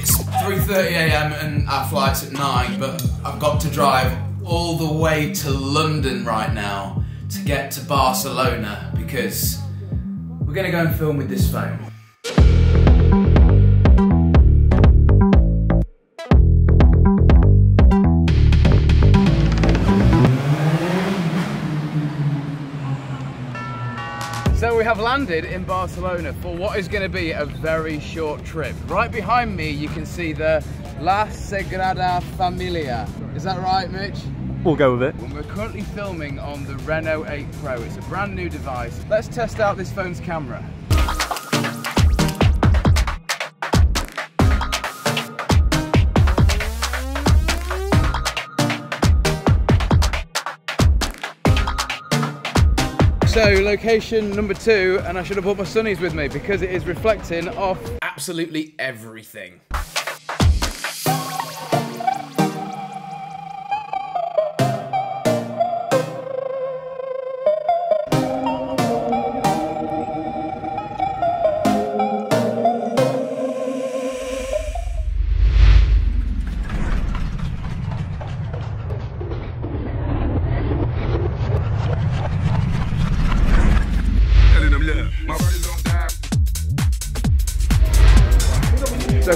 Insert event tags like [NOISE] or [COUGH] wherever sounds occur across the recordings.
It's 3.30am and our flight's at 9, but I've got to drive all the way to London right now to get to Barcelona because we're going to go and film with this phone. So we have landed in Barcelona for what is going to be a very short trip. Right behind me you can see the La Sagrada Familia. Is that right Mitch? We'll go with it. We're currently filming on the Reno 8 Pro. It's a brand new device. Let's test out this phone's camera. So location number two, and I should have brought my sunnies with me because it is reflecting off absolutely everything.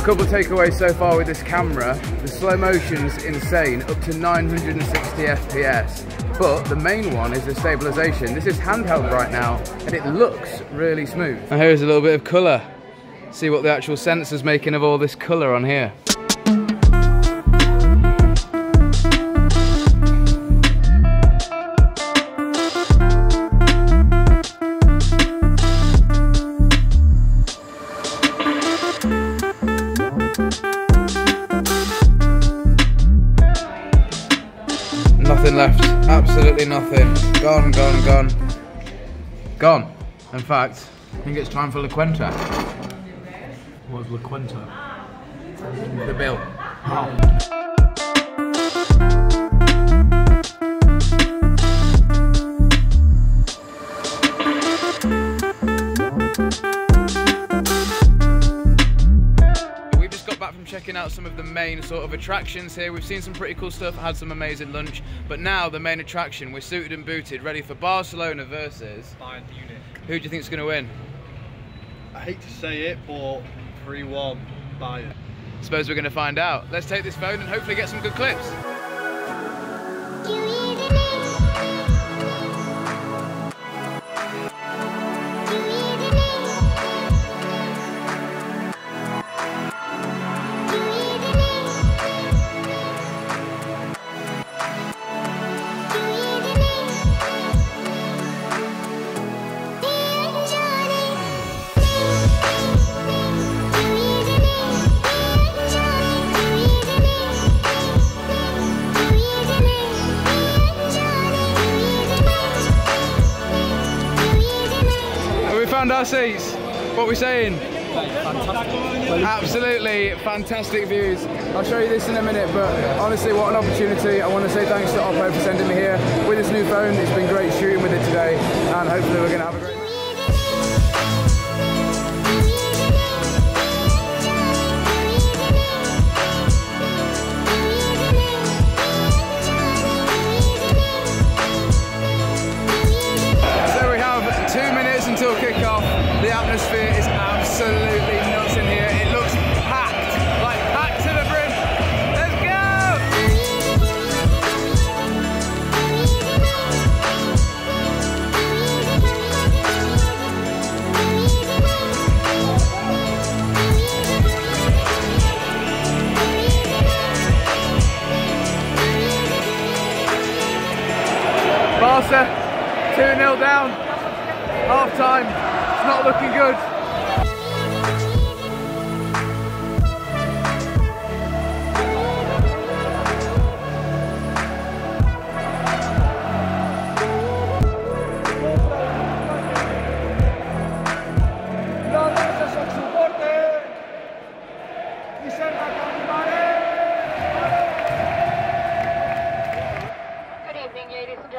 Couple takeaways so far with this camera. The slow motion's insane, up to 960 FPS. But the main one is the stabilization. This is handheld right now, and it looks really smooth. And here's a little bit of color. See what the actual sensor's making of all this color on here. Left. Absolutely nothing. Gone, gone, gone. Gone. In fact, I think it's time for La Cuenta. What's La Quinta? The bill. We've some of the main sort of attractions here. We've seen some pretty cool stuff, had some amazing lunch, but now the main attraction, we're suited and booted, ready for Barcelona versus. Bayern Munich. Who do you think's going to win? I hate to say it, but 3-1 Bayern. Suppose we're going to find out. Let's take this phone and hopefully get some good clips. Found our seats? What are we saying? Absolutely fantastic views. I'll show you this in a minute, but honestly, what an opportunity. I want to say thanks to Oppo for sending me here with this new phone. It's been great shooting with it today, and hopefully we're going to have a great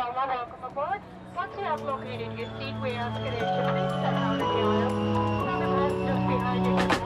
ladies. Welcome aboard. Once you have located your seat, we ask that you please step out of the aisle. Remember, passengers behind you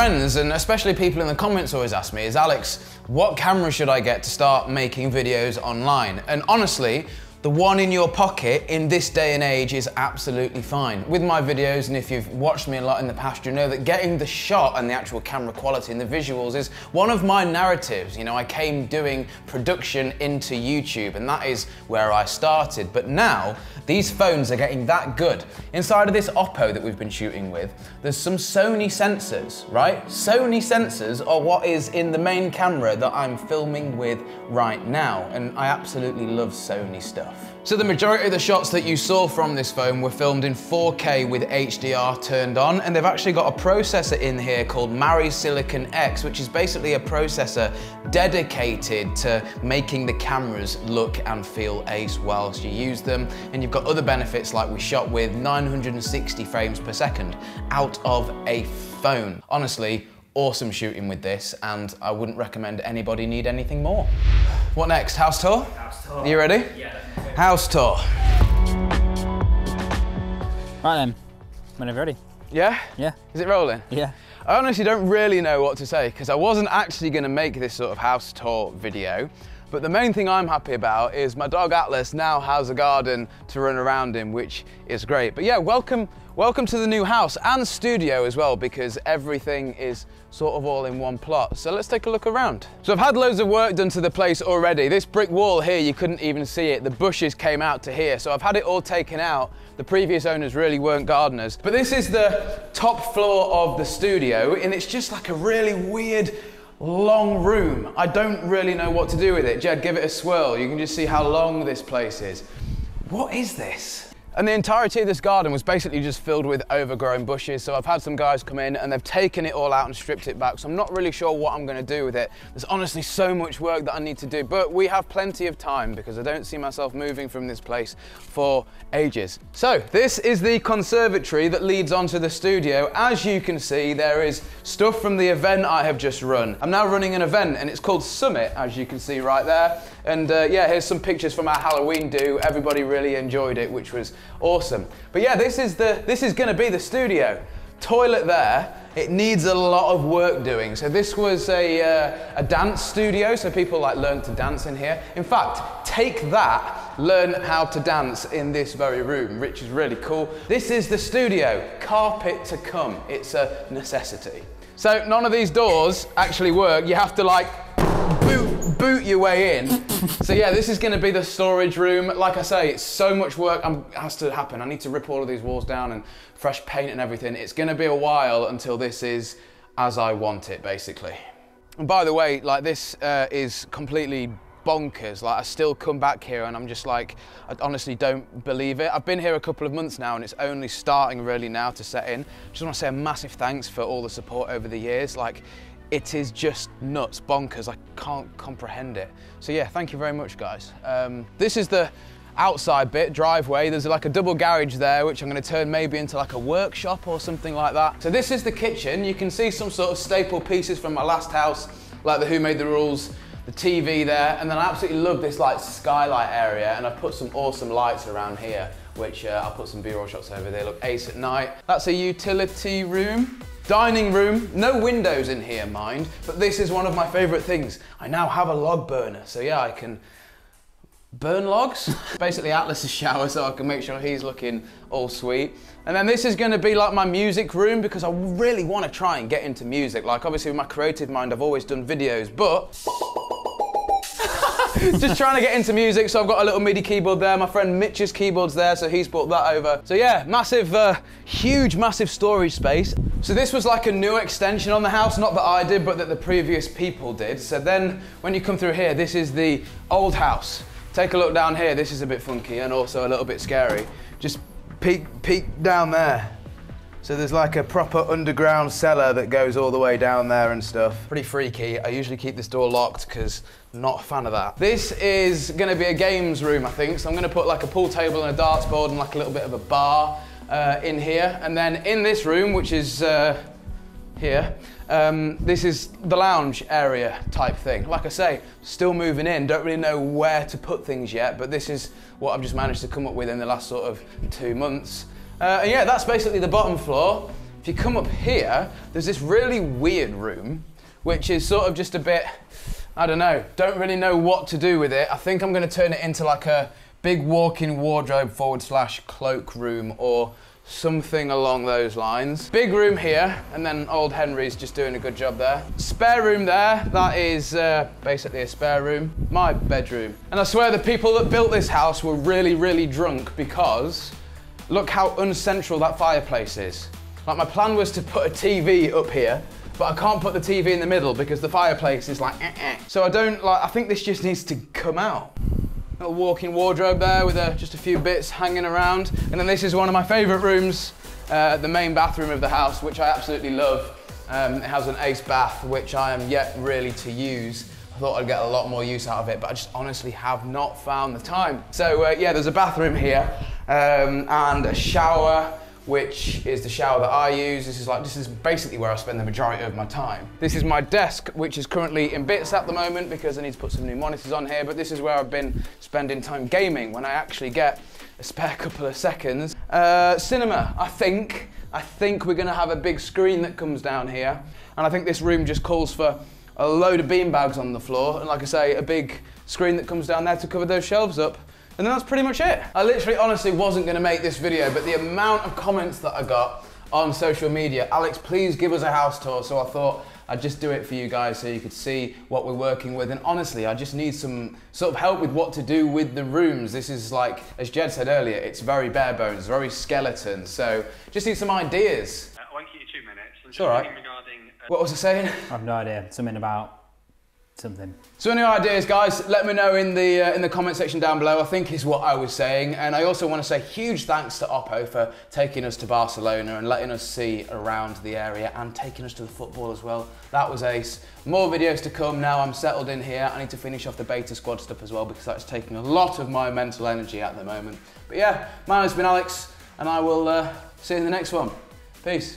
friends and especially people in the comments always ask me is Alex, what camera should I get to start making videos online? And honestly, the one in your pocket in this day and age is absolutely fine. With my videos, and if you've watched me a lot in the past, you know that getting the shot and the actual camera quality and the visuals is one of my narratives. You know, I came doing production into YouTube, and that is where I started. But now, these phones are getting that good. Inside of this Oppo that we've been shooting with, there's some Sony sensors, right? Sony sensors are what is in the main camera that I'm filming with right now, and I absolutely love Sony stuff. So the majority of the shots that you saw from this phone were filmed in 4K with HDR turned on, and they've actually got a processor in here called MariSilicon X, which is basically a processor dedicated to making the cameras look and feel ace whilst you use them. And you've got other benefits like we shot with 960 frames per second out of a phone. Honestly, awesome shooting with this, and I wouldn't recommend anybody need anything more. What next? House tour? House tour. You ready? Yeah. House tour. Right then, whenever ready. Yeah? Yeah. Is it rolling? Yeah. I honestly don't really know what to say because I wasn't actually going to make this sort of house tour video. But the main thing I'm happy about is my dog Atlas now has a garden to run around in, which is great. But yeah, welcome, welcome to the new house and studio as well, because everything is sort of all in one plot. So let's take a look around. So I've had loads of work done to the place already. This brick wall here, you couldn't even see it. The bushes came out to here. So I've had it all taken out. The previous owners really weren't gardeners. But this is the top floor of the studio, and it's just like a really weird, long room. I don't really know what to do with it. Jed, give it a swirl. You can just see how long this place is. What is this? And the entirety of this garden was basically just filled with overgrown bushes. So I've had some guys come in and they've taken it all out and stripped it back. So I'm not really sure what I'm gonna do with it. There's honestly so much work that I need to do, but we have plenty of time because I don't see myself moving from this place for ages. So this is the conservatory that leads onto the studio. As you can see, there is stuff from the event I have just run. I'm now running an event and it's called Summit, as you can see right there. And uh, yeah, here's some pictures from our Halloween do. Everybody really enjoyed it, which was awesome. But yeah, this is the this is going to be the studio. Toilet there. It needs a lot of work doing. So this was a, uh, a dance studio, so people like learn to dance in here. In fact, take that, learn how to dance in this very room, which is really cool. This is the studio, carpet to come. It's a necessity. So none of these doors actually work. You have to like boot, boot your way in. So yeah, this is gonna be the storage room. Like I say, it's so much work um, has to happen. I need to rip all of these walls down and fresh paint and everything. It's gonna be a while until this is as I want it, basically. And by the way, like this uh, is completely bonkers. Like I still come back here and I'm just like, I honestly don't believe it. I've been here a couple of months now and it's only starting really now to set in. Just want to say a massive thanks for all the support over the years. Like it is just nuts, bonkers. I can't comprehend it. So yeah, thank you very much, guys. Um, this is the outside bit, driveway. There's like a double garage there, which I'm gonna turn maybe into like a workshop or something like that. So this is the kitchen. You can see some sort of staple pieces from my last house, like the Who Made the Rules, the TV there, and then I absolutely love this like skylight area, and I've put some awesome lights around here, which uh, I'll put some B-roll shots over there. Look ace at night. That's a utility room. Dining room, no windows in here, mind, but this is one of my favorite things. I now have a log burner, so yeah, I can burn logs. [LAUGHS] Basically Atlas's shower so I can make sure he's looking all sweet. And then this is gonna be like my music room because I really wanna try and get into music. Like obviously with my creative mind, I've always done videos, but [LAUGHS] just trying to get into music, so I've got a little MIDI keyboard there. My friend Mitch's keyboard's there, so he's brought that over. So yeah, massive, uh, huge, massive storage space. So this was like a new extension on the house, not that I did, but that the previous people did. So then when you come through here, this is the old house. Take a look down here, this is a bit funky and also a little bit scary. Just peek, peek down there. So there's like a proper underground cellar that goes all the way down there and stuff. Pretty freaky. I usually keep this door locked because not a fan of that. This is gonna be a games room, I think. So I'm gonna put like a pool table and a darts board and like a little bit of a bar uh, in here. And then in this room, which is uh, here, um, this is the lounge area type thing. Like I say, still moving in, don't really know where to put things yet, but this is what I've just managed to come up with in the last sort of two months. Uh, and yeah, that's basically the bottom floor. If you come up here, there's this really weird room, which is sort of just a bit, I don't know, don't really know what to do with it. I think I'm going to turn it into like a big walk-in wardrobe forward slash cloak room or something along those lines. Big room here, and then old Henry's just doing a good job there. Spare room there, that is uh, basically a spare room. My bedroom. And I swear the people that built this house were really, really drunk because look how uncentral that fireplace is. Like my plan was to put a TV up here, but I can't put the TV in the middle because the fireplace is like eh, eh. So I don't like, I think this just needs to come out. Little walk-in wardrobe there with a, just a few bits hanging around. And then this is one of my favourite rooms, uh, the main bathroom of the house, which I absolutely love. Um, it has an ace bath, which I am yet really to use. I thought I'd get a lot more use out of it, but I just honestly have not found the time. So uh, yeah, there's a bathroom here um, and a shower which is the shower that I use. This is like this is basically where I spend the majority of my time. This is my desk, which is currently in bits at the moment because I need to put some new monitors on here. But this is where I've been spending time gaming when I actually get a spare [LAUGHS] couple of seconds. Uh, cinema, I think. I think we're going to have a big screen that comes down here, and I think this room just calls for a load of beanbags on the floor, and like I say, a big screen that comes down there to cover those shelves up. And then that's pretty much it. I literally honestly wasn't gonna make this video, but the amount of comments that I got on social media, Alex, please give us a house tour. So I thought I'd just do it for you guys so you could see what we're working with. And honestly, I just need some sort of help with what to do with the rooms. This is like, as Jed said earlier, it's very bare bones, very skeleton. So just need some ideas. Uh, I won't keep you two minutes. I'm It's just all right. regarding uh, What was I saying? I have no idea. Something about something. So any ideas, guys? Let me know in the uh, in the comment section down below. I think is what I was saying, and I also want to say huge thanks to Oppo for taking us to Barcelona and letting us see around the area and taking us to the football as well. That was ace. More videos to come. Now I'm settled in here. I need to finish off the beta squad stuff as well because that's taking a lot of my mental energy at the moment. But yeah, my name's been Alex, and I will uh, see you in the next one. Peace.